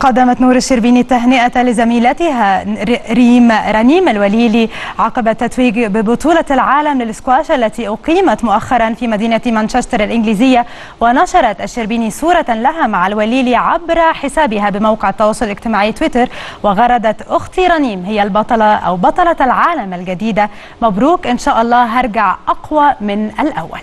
قدمت نور الشربيني التهنئة لزميلتها ريم رنيم الوليلي عقب التتويج ببطولة العالم للسكواش التي أقيمت مؤخرا في مدينة مانشستر الإنجليزية ونشرت الشربيني صورة لها مع الوليلي عبر حسابها بموقع التواصل الاجتماعي تويتر وغردت أختي رنيم هي البطلة أو بطلة العالم الجديدة. مبروك إن شاء الله هرجع أقوى من الأول.